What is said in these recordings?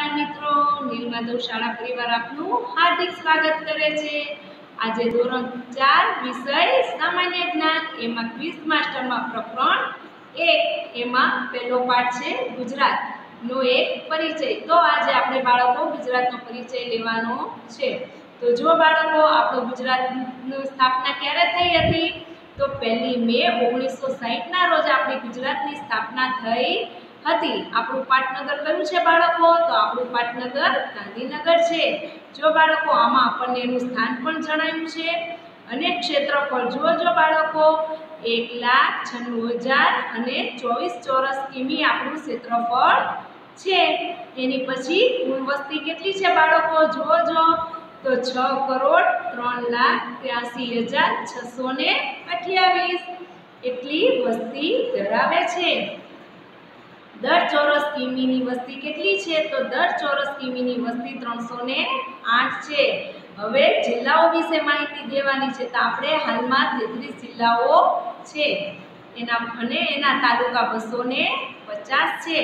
નમસ્કાર મિત્રો નીલમાધવ શાળા પરિવાર આપનું હાર્દિક સ્વાગત કરે છે. આજે ધોરણ ચાર, વિષય સામાન્ય જ્ઞાન. એમાં ક્વિઝ માસ્ટરમાં પ્રકરણ એક. એમાં પહેલો પાઠ છે ગુજરાતનો એક પરિચય. તો આજે આપણે બાળકો ગુજરાતનો પરિચય લેવાનો છે. તો જો બાળકો આપણો ગુજરાતની સ્થાપના ક્યારે થઈ હતી? તો પહેલી મે ઓગણીસો સાહીઠના રોજ આપણી ગુજરાતની સ્થાપના થઈ. હતી. આપણું પાટનગર કયું છે બાળકો? તો આપણું પાટનગર ગાંધીનગર છે. જો બાળકો, આમાં આપણને એનું સ્થાન પણ જણાવ્યું છે. અને ક્ષેત્રફળ જુઓ જો બાળકો, એક લાખ છન્નું હજાર અને ચોવીસ ચોરસ કિમી આપણું ક્ષેત્રફળ છે. એની પછી કુલ વસ્તી કેટલી છે બાળકો? જોજો તો છ કરોડ ત્રણ લાખ ત્યાસી હજાર છસો ને અઠ્યાવીસ. એટલી વસ્તી ધરાવે છે. દર ચોરસ કિમીની વસ્તી કેટલી છે? તો દર ચોરસ કિમીની વસ્તી ત્રણસો આઠ છે. હવે જિલ્લાઓ વિશે માહિતી દેવાની છે. તો આપણે હાલમાં તેત્રીસ જિલ્લાઓ છે. એના અને એના તાલુકા બસો પચાસ છે.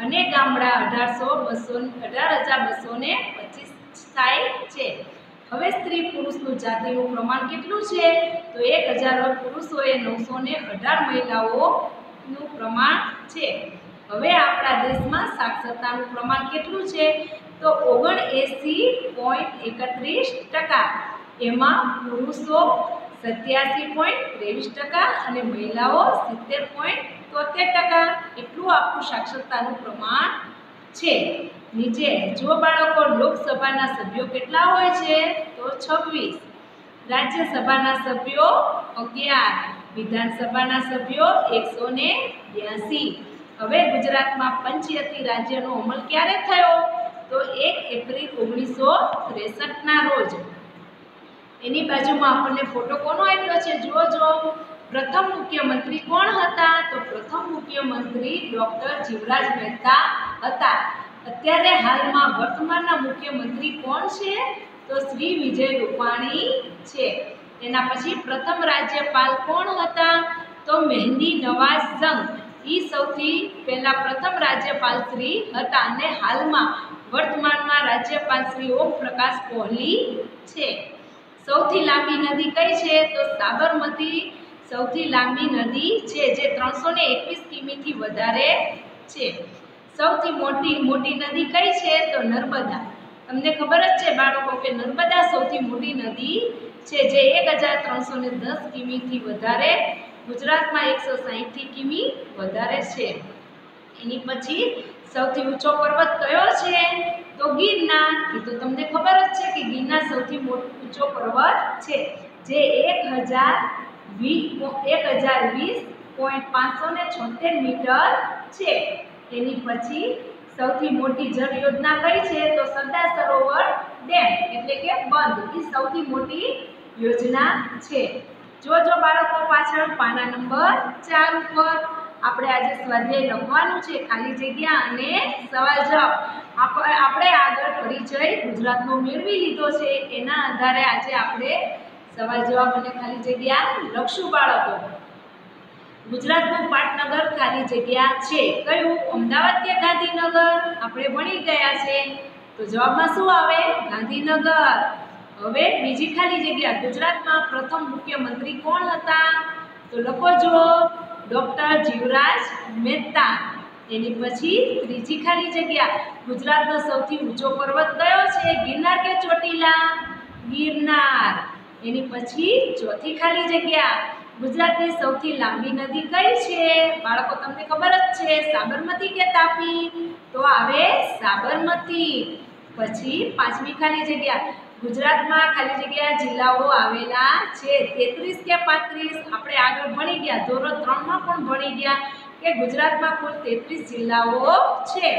અને ગામડા અઢારસો બસો અઢાર હજાર બસો પચીસ થાય છે. હવે સ્ત્રી પુરુષનું જાતિનું પ્રમાણ કેટલું છે? તો એક હજાર પુરુષોએ નવસો ને અઢાર મહિલાઓનું પ્રમાણ છે. હવે આપણા દેશમાં સાક્ષરતાનું પ્રમાણ કેટલું છે? તો ઓગણએંસી પોઈન્ટ એકત્રીસ ટકા. એમાં પુરુષો સત્યાસી પોઈન્ટ ત્રેવીસ ટકા અને મહિલાઓ સિત્તેર પોઈન્ટ તોતેર ટકા. એટલું આપણું સાક્ષરતાનું પ્રમાણ છે. નીચે જો બાળકો લોકસભાના સભ્યો કેટલા હોય છે? તો છવ્વીસ. રાજ્યસભાના સભ્યો અગિયાર. વિધાનસભાના સભ્યો એકસો ને બ્યાસી. હવે ગુજરાતમાં પંચાયતી રાજ્યનો અમલ ક્યારે થયો? તો એક એપ્રિલ ઓગણીસો ત્રેસઠના રોજ. એની બાજુમાં આપણને ફોટો કોનો આપ્યો છે? જુઓ જો પ્રથમ મુખ્યમંત્રી કોણ હતા? તો પ્રથમ મુખ્યમંત્રી ડૉક્ટર જીવરાજ મહેતા હતા. અત્યારે હાલમાં વર્તમાનના મુખ્યમંત્રી કોણ છે? તો શ્રી વિજય રૂપાણી છે. એના પછી પ્રથમ રાજ્યપાલ કોણ હતા? તો મહેંદી નવાઝ જંગ એ સૌથી પહેલા પ્રથમ રાજ્યપાલ શ્રી હતા અને હાલમાં વર્તમાનમાં રાજ્યપાલ શ્રી ઓમ પ્રકાશ કોહલી છે. સૌથી લાંબી નદી કઈ છે? તો સાબરમતી સૌથી લાંબી નદી છે, જે ત્રણસો ને એકવીસ કિમીથી વધારે છે. સૌથી મોટી મોટી નદી કઈ છે? તો નર્મદા. તમને ખબર જ છે બાળકો કે નર્મદા સૌથી મોટી નદી છે, જે એક હજાર ત્રણસો ને દસ કિમીથી વધારે ગુજરાતમાં એકસો સાહીઠથી કિમી વધારે છે. એની પછી સૌથી ઊંચો પર્વત કયો છે? તો ગિરનાર. એ તો તમને ખબર જ છે કે ગિરનાર સૌથી ઊંચો પર્વત છે, જે એક હજાર વીસ એક હજાર વીસ પોઈન્ટ પાંચસો ને છોતેર મીટર છે. એની પછી સૌથી મોટી જળ યોજના કઈ છે? તો સરદાર સરોવર ડેમ, એટલે કે બંધ. એ સૌથી મોટી યોજના છે. જો જો બાળકો પાછળ પાના નંબર ચાર ઉપર આપણે આજે સ્વાધ્યાય લખવાનું છે, ખાલી જગ્યા અને સવાલ જવાબ. આપણે આગળ પરિચય ગુજરાતનો મેળવી લીધો છે, એના આધારે આજે આપણે સવાલ જવાબ અને ખાલી જગ્યા લખશું બાળકો. ગુજરાતનું પાટનગર ખાલી જગ્યા છે, કયું? અમદાવાદ કે ગાંધીનગર? આપણે ભણી ગયા છે, તો જવાબમાં શું આવે? ગાંધીનગર. હવે બીજી ખાલી જગ્યા ગુજરાતમાં પ્રથમ મુખ્યમંત્રી કોણ હતા? તો લખો જુઓ, ડૉક્ટર જીવરાજ મહેતા. એની પછી ત્રીજી ખાલી જગ્યા, ગુજરાતનો સૌથી ઊંચો પર્વત કયો છે? ગિરનાર કે ચોટીલા? ગિરનાર. એની પછી ચોથી ખાલી જગ્યા, ગુજરાતની સૌથી લાંબી નદી કઈ છે? બાળકો, તમને ખબર જ છે, સાબરમતી કે તાપી? તો આવે સાબરમતી. પછી પાંચમી ખાલી જગ્યા ગુજરાતમાં ખાલી જગ્યા જિલ્લાઓ આવેલા છે. તેત્રીસ કે પાંત્રીસ આપણે આગળ ભણી ગયા. ધોરણ ત્રણમાં પણ ભણી ગયા કે ગુજરાતમાં કુલ તેત્રીસ જિલ્લાઓ છે.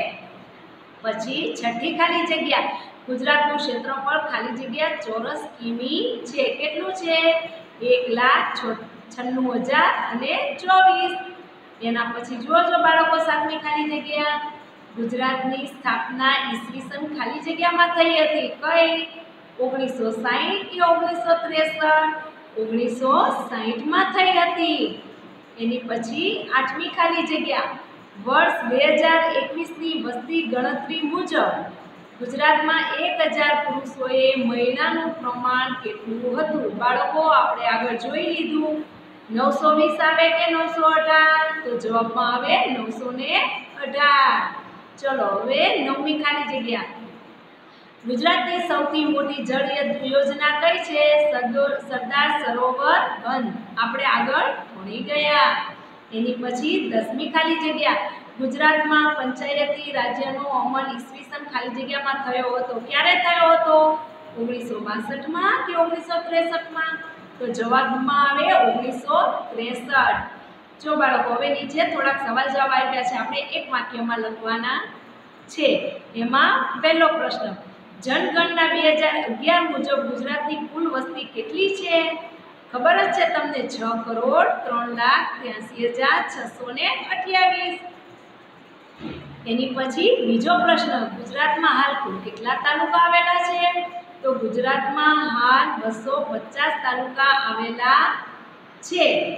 પછી છઠ્ઠી ખાલી જગ્યા. ગુજરાતનું ક્ષેત્રફળ ખાલી જગ્યા ચોરસ કિમી છે. કેટલું છે? એક લાખ છન્નું હજાર અને ચોવીસ. એના પછી જોજો બાળકો સાતમી ખાલી જગ્યા. ગુજરાતની સ્થાપના ઈસવીસન ખાલી જગ્યામાં થઈ હતી. કઈ? ઓગણીસો સાહીઠ કે ઓગણીસો ત્રેસઠ, ઓગણીસો સાહીઠમાં થઈ હતી. એની પછી આઠમી ખાલી જગ્યા, વર્ષ બે હજાર એકવીસની વસ્તી ગણતરી મુજબ ગુજરાતમાં એક હજાર પુરુષોએ મહિલાનું પ્રમાણ કેટલું હતું? બાળકો, આપણે આગળ જોઈ લીધું. નવસો વીસ આવે કે નવસો અઢાર? તો જવાબમાં આવે નવસો ને અઢાર. ચલો, હવે નવમી ખાલી જગ્યા. ગુજરાતની સૌથી મોટી જળ યોજના કઈ છે? સરદો- સરદાર સરોવર બંધ. આપણે આગળ ભણી ગયા. એની પછી દસમી ખાલી જગ્યા. ગુજરાતમાં પંચાયતી રાજ્યનો અમલ ઈસવીસન ખાલી જગ્યામાં થયો હતો. ક્યારે થયો હતો? ઓગણીસો બાસઠમાં કે ઓગણીસો ત્રેસઠમાં? તો જવાબમાં આવે ઓગણીસો ત્રેસઠ. જો બાળકો, હવે નીચે થોડાક સવાલ જવાબ આપ્યા છે. આપણે એક વાક્યમાં લખવાના છે. એમાં પહેલો પ્રશ્ન જનગણના બે હજાર અગિયાર મુજબ ગુજરાતની કુલ વસ્તી કેટલી છે? ખબર જ છે તમને? છ કરોડ ત્રણ લાખ ત્યાસી હજાર છસો ને અઠ્યાવીસ. એની પછી બીજો પ્રશ્ન, ગુજરાતમાં હાલ કુલ કેટલા તાલુકા આવેલા છે? તો ગુજરાતમાં હાલ બસો પચાસ તાલુકા આવેલા છે.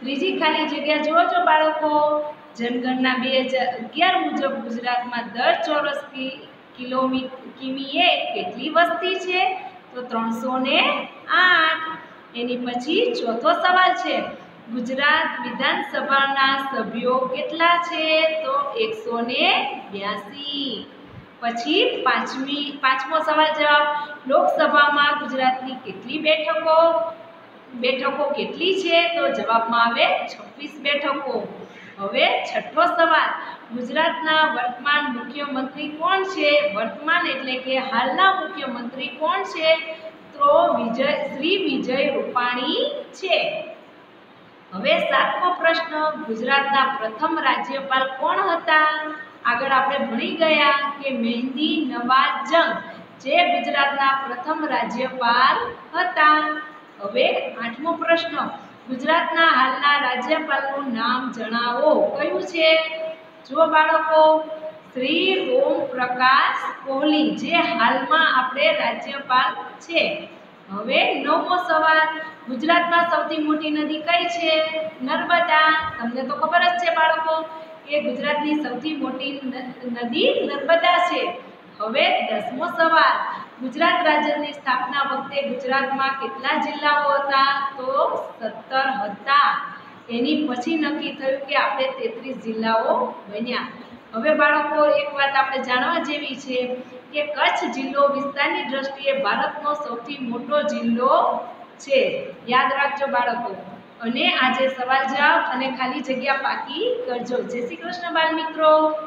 ત્રીજી ખાલી જગ્યા છો બાળકો. જનગણના બે હજાર અગિયાર મુજબ ગુજરાતમાં દર ચોરસ કિ- કિલોમી, કિમીએ કેટલી વસ્તી છે? તો ત્રણસો ને આઠ. એની પછી ચોથો સવાલ છે, ગુજરાત વિધાનસભાના સભ્યો કેટલા છે? તો એકસો ને બ્યાસી. પછી પાંચમી, પાંચમો સવાલ જવાબ, લોકસભામાં ગુજરાતની કેટલી બેઠકો? બેઠકો કેટલી છે? તો જવાબમાં આવે છવ્વીસ બેઠકો. હવે છઠ્ઠો સવાલ. ગુજરાતના વર્તમાન મુખ્યમંત્રી કોણ છે? વર્તમાન એટલે કે હાલના મુખ્યમંત્રી કોણ છે? તો વિજય, શ્રી વિજય રૂપાણી છે. હવે સાતમો પ્રશ્ન, ગુજરાતના પ્રથમ રાજ્યપાલ કોણ હતા? આગળ આપણે ભણી ગયા કે મહેંદી નવાઝ જંગ, જે ગુજરાતના પ્રથમ રાજ્યપાલ હતા. હવે આઠમો પ્રશ્ન ગુજરાતના હાલના રાજ્યપાલનું નામ જણાવો. કયું છે? જો બાળકો, શ્રી ઓમ પ્રકાશ કોહલી, જે હાલમાં આપણે રાજ્યપાલ છે. હવે નવમો સવાલ, ગુજરાતમાં સૌથી મોટી નદી કઈ છે? નર્મદા. તમને તો ખબર જ છે બાળકો કે ગુજરાતની સૌથી મોટી નદી નર્મદા છે. હવે દસમો સવાલ ગુજરાત રાજ્યની સ્થાપના વખતે ગુજરાતમાં કેટલા જિલ્લાઓ હતા? તો સત્તર હતા. એની પછી નક્કી થયું કે આપણે તેત્રીસ જિલ્લાઓ બન્યા. હવે બાળકો, એક વાત આપણે જાણવા જેવી છે કે કચ્છ જિલ્લો વિસ્તારની દ્રષ્ટિએ ભારતનો સૌથી મોટો જિલ્લો છે. યાદ રાખજો બાળકો. અને આજે સવાલ જવાબ અને ખાલી જગ્યા પાકી કરજો. જય શ્રી કૃષ્ણ, બાળ મિત્રો.